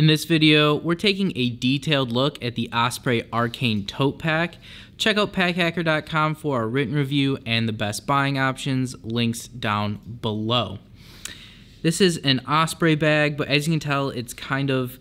In this video, we're taking a detailed look at the Osprey Arcane Tote Pack. Check out packhacker.com for our written review and the best buying options, links down below. This is an Osprey bag, but as you can tell, it's kind of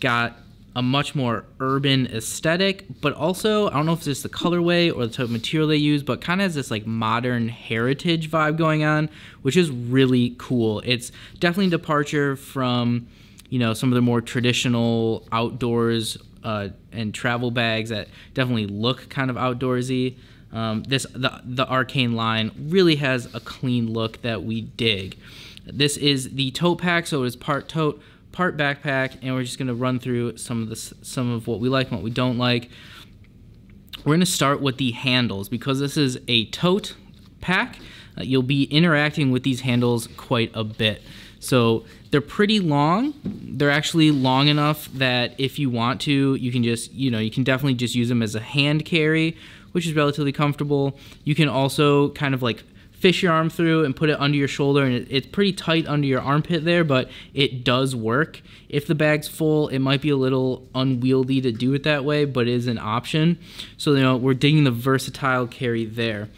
got a much more urban aesthetic, but also, I don't know if it's just the colorway or the type of material they use, but kind of has this like modern heritage vibe going on, which is really cool. It's definitely a departure from, you know, some of the more traditional outdoors uh, and travel bags that definitely look kind of outdoorsy. Um, this the the arcane line really has a clean look that we dig. This is the tote pack, so it is part tote, part backpack, and we're just gonna run through some of the some of what we like and what we don't like. We're gonna start with the handles because this is a tote pack. Uh, you'll be interacting with these handles quite a bit. So they're pretty long. They're actually long enough that if you want to, you can just, you know, you can definitely just use them as a hand carry, which is relatively comfortable. You can also kind of like fish your arm through and put it under your shoulder and it, it's pretty tight under your armpit there but it does work if the bag's full it might be a little unwieldy to do it that way but it is an option so you know we're digging the versatile carry there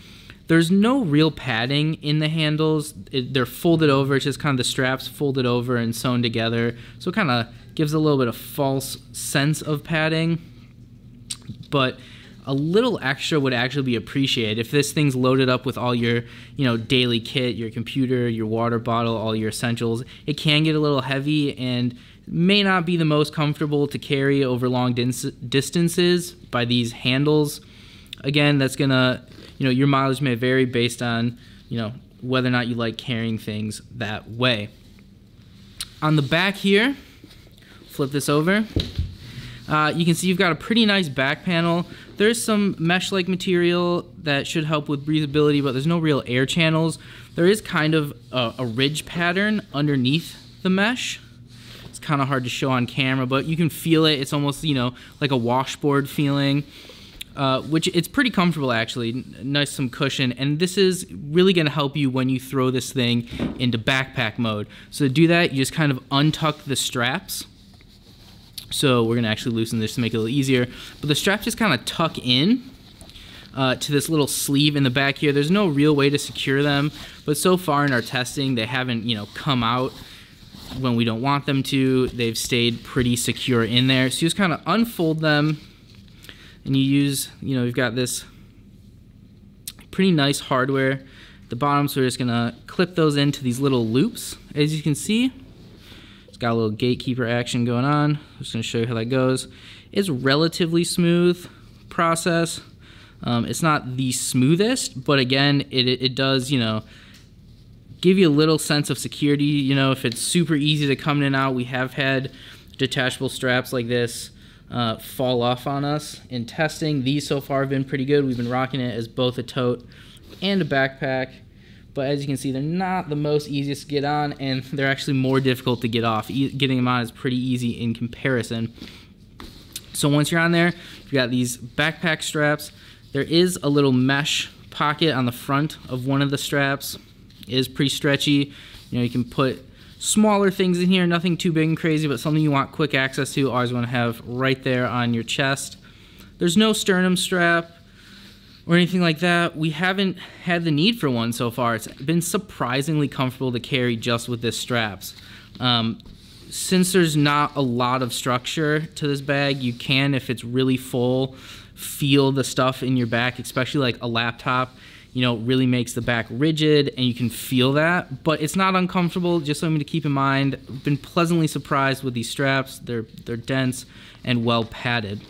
there's no real padding in the handles. It, they're folded over. It's just kind of the straps folded over and sewn together. So it kind of gives a little bit of false sense of padding. But a little extra would actually be appreciated if this thing's loaded up with all your you know daily kit your computer your water bottle all your essentials. It can get a little heavy and may not be the most comfortable to carry over long distances by these handles again that's gonna you know your mileage may vary based on you know whether or not you like carrying things that way on the back here flip this over uh, you can see you've got a pretty nice back panel there's some mesh-like material that should help with breathability, but there's no real air channels. There is kind of a, a ridge pattern underneath the mesh. It's kind of hard to show on camera, but you can feel it. It's almost, you know, like a washboard feeling. Uh, which it's pretty comfortable actually, nice some cushion, and this is really going to help you when you throw this thing into backpack mode. So to do that, you just kind of untuck the straps, so we're gonna actually loosen this to make it a little easier. But the straps just kind of tuck in uh, to this little sleeve in the back here. There's no real way to secure them, but so far in our testing, they haven't, you know, come out when we don't want them to. They've stayed pretty secure in there. So you just kind of unfold them and you use, you know, you've got this pretty nice hardware. The bottom, so we're just gonna clip those into these little loops. As you can see, it's got a little gatekeeper action going on. I'm just to show you how that goes. It's a relatively smooth process. Um, it's not the smoothest, but again, it, it does, you know, give you a little sense of security. You know, if it's super easy to come in and out, we have had detachable straps like this uh, fall off on us in testing. These so far have been pretty good. We've been rocking it as both a tote and a backpack but as you can see, they're not the most easiest to get on, and they're actually more difficult to get off. E getting them on is pretty easy in comparison. So once you're on there, you've got these backpack straps. There is a little mesh pocket on the front of one of the straps. It is pretty stretchy. You know, you can put smaller things in here, nothing too big and crazy, but something you want quick access to, always want to have right there on your chest. There's no sternum strap or anything like that. We haven't had the need for one so far. It's been surprisingly comfortable to carry just with this straps. Um, since there's not a lot of structure to this bag, you can, if it's really full, feel the stuff in your back, especially like a laptop, you know, really makes the back rigid and you can feel that, but it's not uncomfortable, just something to keep in mind. Been pleasantly surprised with these straps. They're, they're dense and well padded.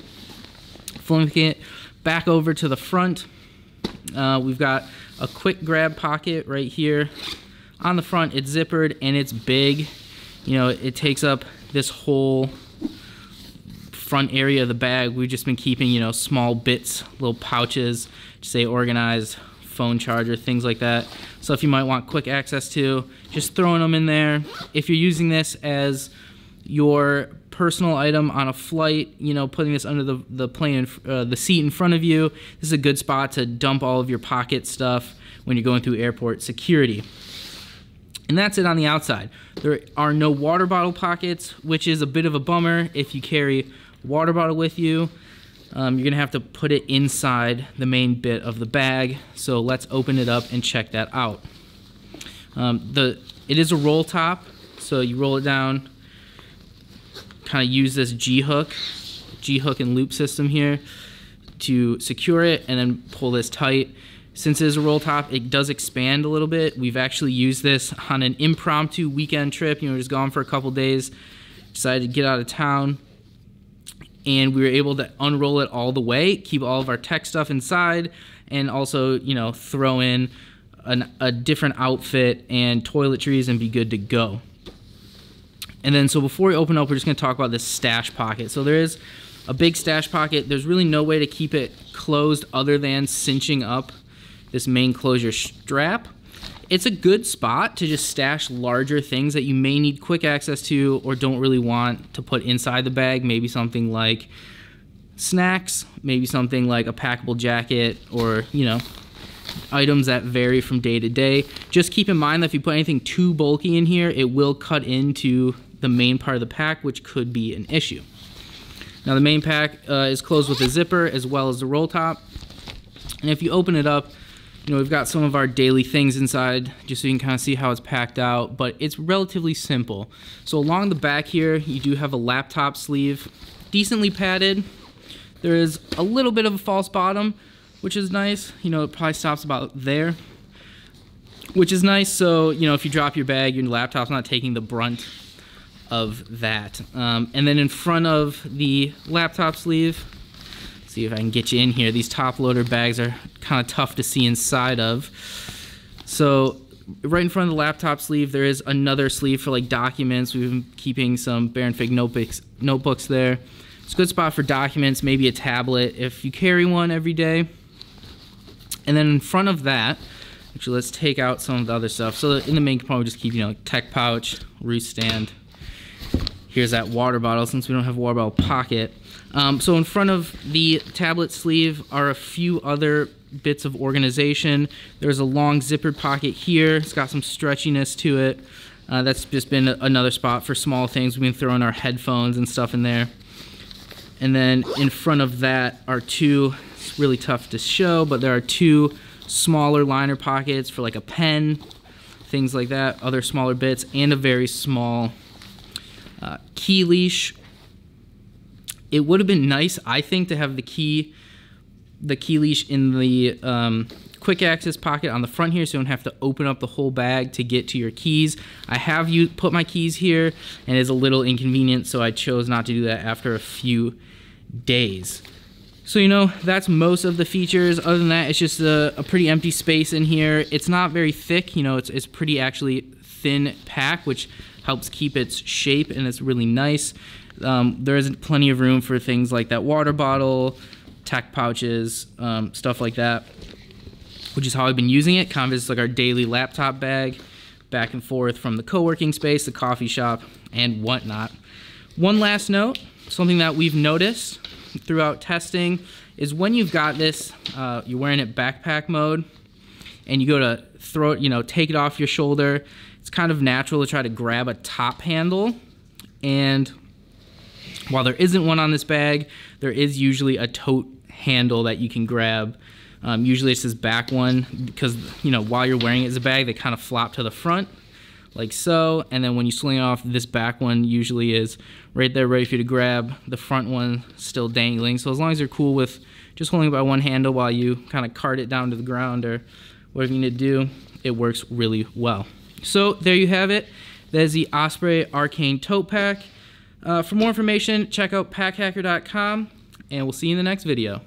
Flipping it back over to the front, uh, we've got a quick grab pocket right here. On the front, it's zippered and it's big. You know, it takes up this whole front area of the bag. We've just been keeping, you know, small bits, little pouches, to say organized, phone charger, things like that. Stuff you might want quick access to, just throwing them in there. If you're using this as your personal item on a flight, you know, putting this under the, the plane, uh, the seat in front of you. This is a good spot to dump all of your pocket stuff when you're going through airport security. And that's it on the outside. There are no water bottle pockets, which is a bit of a bummer if you carry water bottle with you. Um, you're gonna have to put it inside the main bit of the bag. So let's open it up and check that out. Um, the It is a roll top, so you roll it down, kind of use this G-hook, G-hook and loop system here to secure it and then pull this tight. Since it is a roll top, it does expand a little bit. We've actually used this on an impromptu weekend trip. You know, just gone for a couple days, decided to get out of town, and we were able to unroll it all the way, keep all of our tech stuff inside, and also, you know, throw in an, a different outfit and toiletries and be good to go. And then, so before we open up, we're just gonna talk about this stash pocket. So there is a big stash pocket. There's really no way to keep it closed other than cinching up this main closure strap. It's a good spot to just stash larger things that you may need quick access to or don't really want to put inside the bag. Maybe something like snacks, maybe something like a packable jacket or, you know, items that vary from day to day. Just keep in mind that if you put anything too bulky in here, it will cut into the main part of the pack, which could be an issue. Now the main pack uh, is closed with a zipper as well as the roll top. And if you open it up, you know, we've got some of our daily things inside just so you can kind of see how it's packed out, but it's relatively simple. So along the back here, you do have a laptop sleeve, decently padded. There is a little bit of a false bottom, which is nice. You know, it probably stops about there, which is nice. So, you know, if you drop your bag, your laptop's not taking the brunt of that. Um, and then in front of the laptop sleeve, see if I can get you in here. These top loader bags are kind of tough to see inside of. So right in front of the laptop sleeve, there is another sleeve for like documents. We've been keeping some Baron Fig notebooks, notebooks there. It's a good spot for documents, maybe a tablet if you carry one every day. And then in front of that, actually let's take out some of the other stuff. So in the main compartment, we just keep, you know, tech pouch, roost stand. Here's that water bottle since we don't have a water bottle pocket. Um, so in front of the tablet sleeve are a few other bits of organization. There's a long zippered pocket here. It's got some stretchiness to it. Uh, that's just been another spot for small things. We've been throwing our headphones and stuff in there. And then in front of that are two, it's really tough to show, but there are two smaller liner pockets for like a pen, things like that, other smaller bits, and a very small uh, key leash it would have been nice, I think, to have the key the key leash in the um, quick access pocket on the front here so you don't have to open up the whole bag to get to your keys. I have you put my keys here and it's a little inconvenient so I chose not to do that after a few days. So you know, that's most of the features. Other than that, it's just a, a pretty empty space in here. It's not very thick, you know, it's, it's pretty actually thin pack, which helps keep its shape and it's really nice. Um, there isn't plenty of room for things like that water bottle, tech pouches, um, stuff like that, which is how I've been using it. Kind of as like our daily laptop bag, back and forth from the co-working space, the coffee shop, and whatnot. One last note, something that we've noticed throughout testing is when you've got this, uh, you're wearing it backpack mode, and you go to throw it, you know, take it off your shoulder, it's kind of natural to try to grab a top handle and while there isn't one on this bag, there is usually a tote handle that you can grab. Um, usually it's this back one because, you know, while you're wearing it as a bag, they kind of flop to the front like so. And then when you sling off, this back one usually is right there ready for you to grab. The front one still dangling. So as long as you're cool with just holding by one handle while you kind of cart it down to the ground or whatever you need to do, it works really well. So there you have it. That is the Osprey Arcane Tote Pack. Uh, for more information, check out packhacker.com, and we'll see you in the next video.